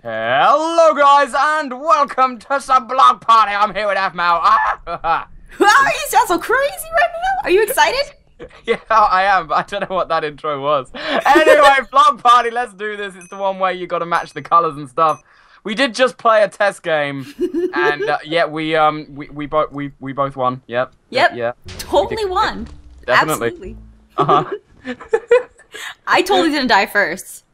Hello, guys, and welcome to some block party. I'm here with Aphmau. Wow, you sound so crazy right now. Are you excited? yeah, I am, but I don't know what that intro was. Anyway, block party, let's do this. It's the one where you got to match the colors and stuff. We did just play a test game, and uh, yeah, we um we, we both we we both won. Yep. Yep. Yeah. Totally won. Definitely. Absolutely. Uh huh. I totally didn't die first.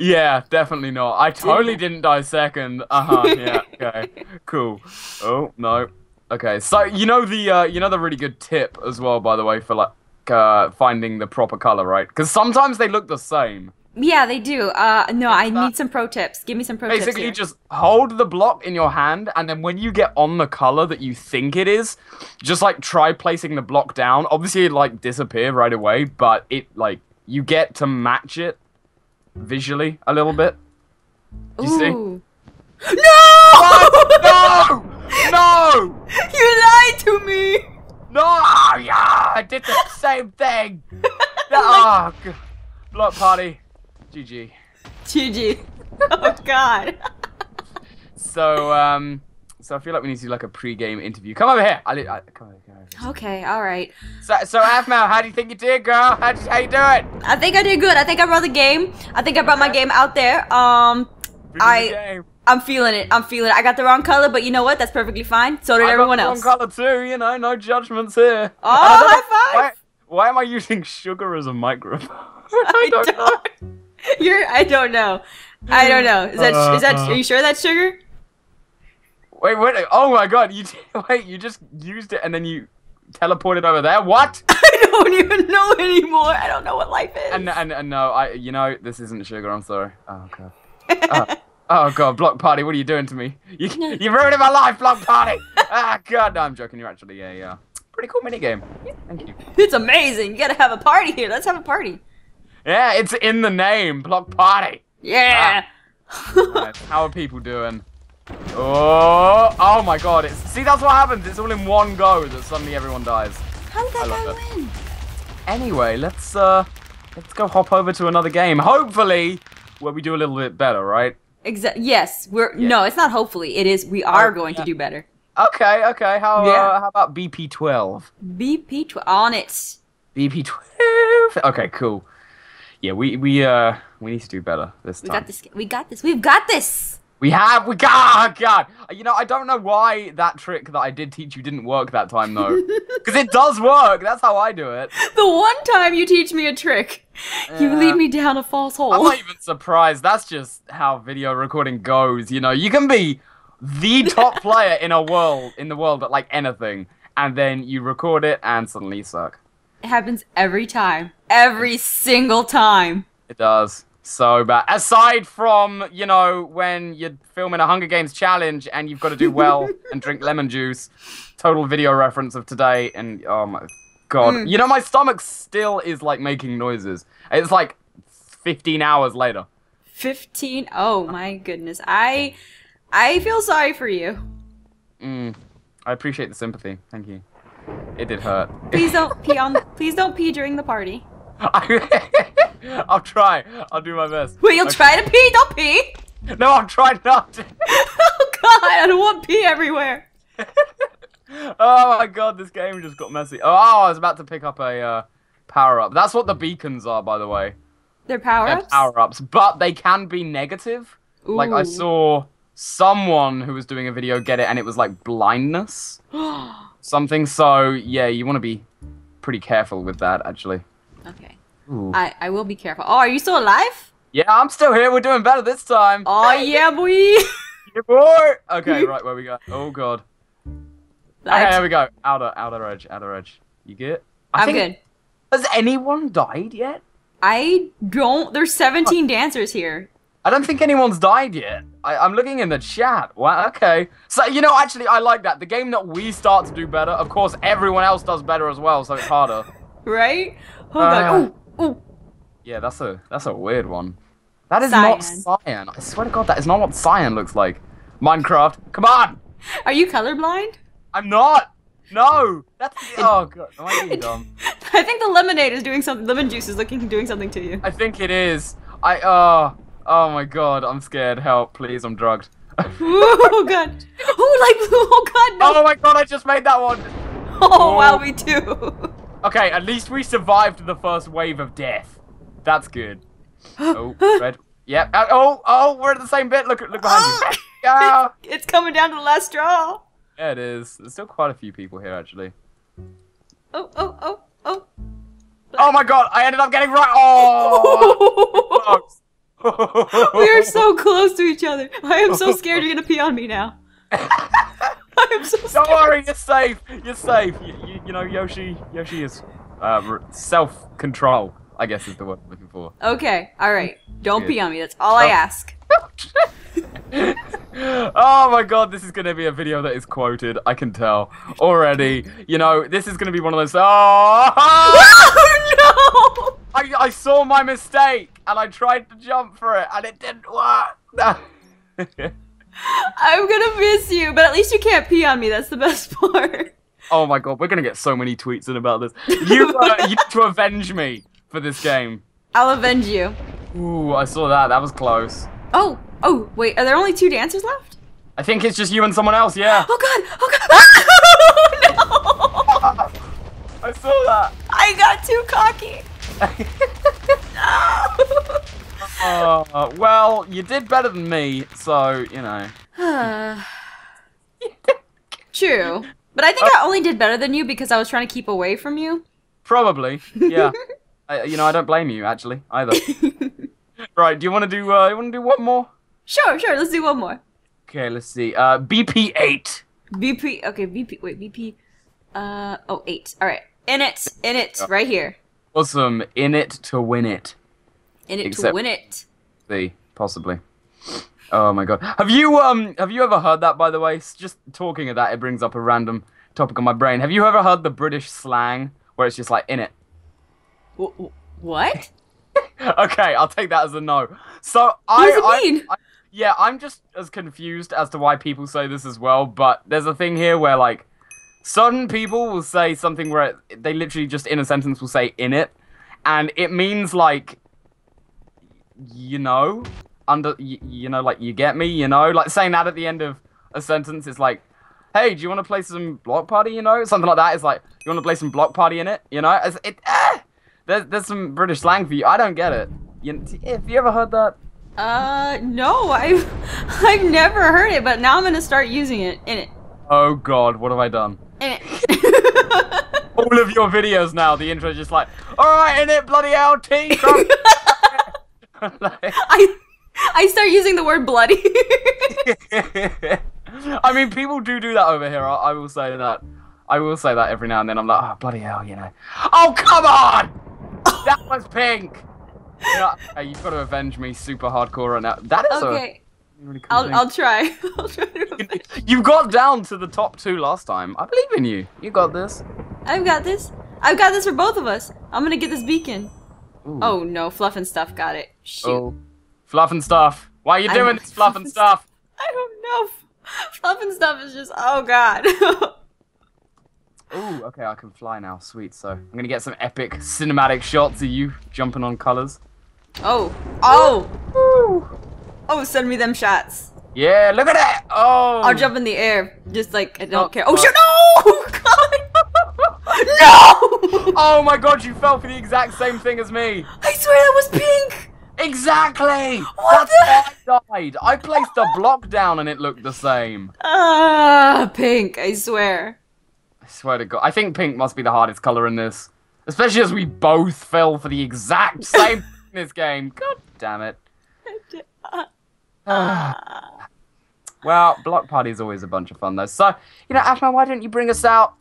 Yeah, definitely not. I totally didn't die second. Uh huh. Yeah. Okay. Cool. Oh no. Okay. So you know the uh, you know the really good tip as well, by the way, for like uh, finding the proper color, right? Because sometimes they look the same. Yeah, they do. Uh, no, I need some pro tips. Give me some pro tips. Basically, just hold the block in your hand, and then when you get on the color that you think it is, just like try placing the block down. Obviously, it like disappear right away, but it like you get to match it visually a little bit. You see? Ooh. No! No! No! you lied to me. No! Yeah, I did the same thing. oh, g- block party. GG. GG. Oh God. So, um, so I feel like we need to do like a pre-game interview. Come over here. I, I, come over, come over. Okay. All right. So, so Aphmau, how do you think you did, girl? How, how you doing? I think I did good. I think I brought the game. I think I brought my game out there. Um, Pretty I-. I'm feeling it. I'm feeling it. I got the wrong color, but you know what? That's perfectly fine. So did I got everyone else. wrong color too. You know, no judgments here. Oh, high five! Why, why am I using sugar as a microphone? I don't know. You're. I don't know. I don't know. Is that? Is that? Are you sure that's sugar? Wait, wait. Oh my god! You wait. You just used it and then you teleported over there. What? I don't even know anymore. I don't know what life is. And and, and no, I. You know, this isn't sugar. I'm sorry. Oh god. Oh, oh god, block party. What are you doing to me? You you ruining my life, block party. ah god. No, I'm joking. You're actually a yeah. Pretty cool minigame. Thank you. it's amazing. You gotta have a party here. Let's have a party. Yeah, it's in the name, block party. Yeah. Right, how are people doing? Oh, oh my god! It's see that's what happens. It's all in one go that suddenly everyone dies. How did that guy win? Anyway, let's uh, let's go hop over to another game. Hopefully, where we do a little bit better, right? Exa- yes, we're Yeah. no, it's not hopefully. It is we are Oh, going yeah. to do better. Okay, okay. How Yeah. uh, how about BP12? BP tw- on it. BP12. Okay, cool. Yeah, we we uh we need to do better this time. We got this. We got this. We've got this. We have we got oh, God. You know, I don't know why that trick that I did teach you didn't work that time though. Because it does work. That's how I do it. The one time you teach me a trick, you lead me down a false hole. I'm not even surprised. That's just how video recording goes. You know, you can be the top player in a world in the world at like anything, and then you record it and suddenly suck. It happens every time. Every single time. It does. So bad. Aside from, you know, when you're filming a Hunger Games challenge and you've got to do well and drink lemon juice. Total video reference of today and oh my god. Mm. You know my stomach still is like making noises. It's like 15 hours later. 15 oh my goodness i i feel sorry for you Mm. I appreciate the sympathy. Thank you. It did hurt. please don't pee on please don't pee during the party I'll try. I'll do my best. wait you'll Okay. try to pee don't pee No, I'll try not to. oh god i don't want pee everywhere oh my god, this game just got messy. Oh, I was about to pick up a uh, power up. That's what the beacons are, by the way. they're They're power-ups power ups, but they can be negative. Like I saw someone who was doing a video get it, and it was like blindness, something. So yeah, you want to be pretty careful with that, actually. Okay Ooh. i i will be careful oh are you still alive Yeah, I'm still here. We're doing better this time. oh yeah boy Yeah, boy. Okay, right where we go. Oh god. Okay, there we go. Outer, outer edge, outer edge. You get? I i'm think- good Has anyone died yet? i don't there's 17 dancers here I don't think anyone's died yet. I, I'm looking in the chat. Wow, okay. So, you know, actually, I like that. The game that we start to do better, of course, everyone else does better as well, so it's harder. Right oh Uh, god oh oh Yeah, that's a that's a weird one. That is not Cyan. cyan. I swear to God, that is not what cyan looks like. Minecraft, come on! are you colorblind I'm not! No! That's oh god, am I being dumb? I think the lemonade is doing something. Lemon juice is looking doing something to you. I think it is. I uh Oh my god, I'm scared. Help, please, I'm drugged. oh god. Oh, blue. Oh god, no. oh my god, I just made that one. Oh, wow, me too. Okay, at least we survived the first wave of death. That's good. Oh, red. Yep. Uh, oh, oh, we're at the same bit. Look, look behind you. Yeah. It's coming down to the last straw. yeah, it is. There's still quite a few people here, actually. Oh, oh, oh, oh. Oh my god, I ended up getting right. Oh, we are so close to each other. I am so scared you're gonna pee on me now. I am so scared. Don't worry, you're safe. You're safe. You, you, know, Yoshi. Yoshi is uh, self-control. I guess is the word I'm looking for. Okay, alright. Don't Good. pee on me. That's all I Oh. ask. oh my god, this is gonna be a video that is quoted. I can tell already. You know, this is gonna be one of those. Oh, Oh I, I saw my mistake and I tried to jump for it and it didn't work. I'm gonna miss you, but at least you can't pee on me. That's the best part. Oh my god, we're gonna get so many tweets in about this. You, uh, you to avenge me for this game. I'll avenge you. Ooh, I saw that. That was close. Oh, oh, wait, are there only two dancers left? I think it's just you and someone else. Yeah, Oh god, oh god. Oh, no! I saw that. I got too cocky. Uh, well, you did better than me, so you know. No. True. But I think I only did better than you because I was trying to keep away from you. Probably, yeah. I, you know, I don't blame you actually either. right, do you want to do? Uh, you want to do one more? Sure, sure, let's do one more. Okay, let's see. Uh, BP eight. BP, okay, BP, wait, BP, uh, oh, eight. All right. In it, in it, right here. Awesome. In it to win it. In it to win it. See, possibly. Oh my god. Have you um have you ever heard that by the way? Just talking of that, it brings up a random topic on my brain. Have you ever heard the British slang where it's just like in it? Wh- wh- What? okay, I'll take that as a no. So I, does it I- mean? I- yeah, I'm just as confused as to why people say this as well. But there's a thing here where like certain people will say something where it, they literally just in a sentence will say in it, and it means like you know under you, you know like you get me you know like saying that at the end of a sentence is like hey do you want to play some block party you know something like that is like you want to play some block party in it you know It's- it ah! there's, there's some british slang for you i don't get it you, have you ever heard that Uh, no, I've, I've never heard it, but now I'm gonna start using it. In it. oh god what have i done In it. all of your videos now the intro is just like all right in it bloody hell T Like- I, I start using the word bloody. I mean, people do do that over here. I, I will say that. I will say that every now and then. I'm like, oh bloody hell, you know. Oh come on! that was pink. You know, hey, you've got to avenge me, super hardcore right now. That is okay, a really cool I'll, thing. I'll try. I'll try to You got down to the top two last time. I believe in you. You got this. I've got this. I've got this for both of us. I'm gonna get this beacon. Ooh. Oh no, Fluff and Stuff got it. Shoot. Oh. Fluff and stuff. Why are you doing this fluff and stuff? I don't know. Fluff and Stuff is just, oh god. Ooh, okay, I can fly now. Sweet. So I'm gonna get some epic cinematic shots of you jumping on colors. oh. Oh. Oh, send me them shots. Yeah, look at that. Oh. I'll jump in the air. Just like, I don't Oh, care. Oh oh. shit, no! God! No! Oh my god, you fell for the exact same thing as me. I swear that was pink! Exactly. What That's why I died. I placed a block down and it looked the same. Ah, pink, I swear. I swear to God. I think pink must be the hardest color in this, especially as we both fell for the exact same in this game. God damn it. well, block party is always a bunch of fun though. So, you know, Aphmau, why don't you bring us out?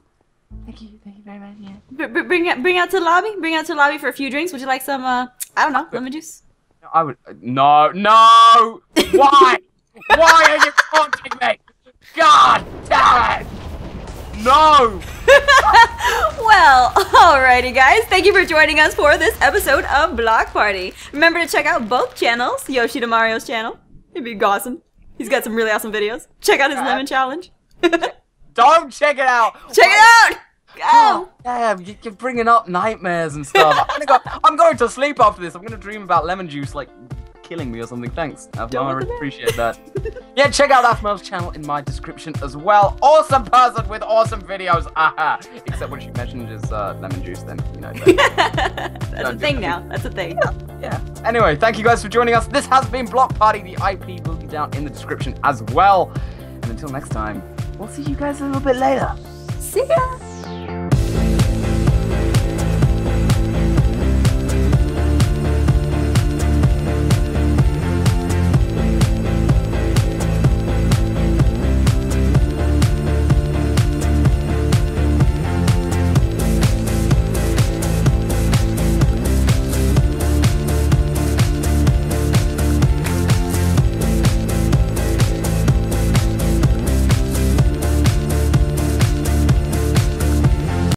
Thank you. Thank you very much. Yeah. B- b- bring it, bring out to the lobby. Bring out to the lobby for a few drinks. Would you like some? Uh, I don't know, lemon juice. I would. No, no. Why? Why are you taunting me? God damn it! No. well, alrighty, guys. Thank you for joining us for this episode of Block Party. Remember to check out both channels. YoshiToMario's channel. It'd be awesome. He's got some really awesome videos. Check out his uh, lemon challenge. Don't check it out. Check it out. Go. Oh, you- you're bringing up nightmares and stuff. I'm, gonna go, I'm going to sleep after this. I'm going to dream about lemon juice like killing me or something. Thanks. Don't I really appreciate that. yeah, check out Aphmau's channel in my description as well. Awesome person with awesome videos. Aha. Except when she mentions uh, lemon juice, then you know. That's a thing now. That's a thing. yeah. Anyway, thank you guys for joining us. This has been Block Party. The IP will be down in the description as well. And until next time, we'll see you guys a little bit later. See ya.